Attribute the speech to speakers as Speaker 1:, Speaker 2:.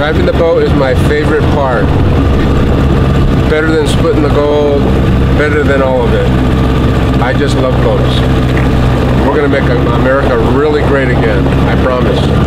Speaker 1: Driving the boat is my favorite part. Better than splitting the gold, better than all of it. I just love boats. We're going to make America really great again. I promise.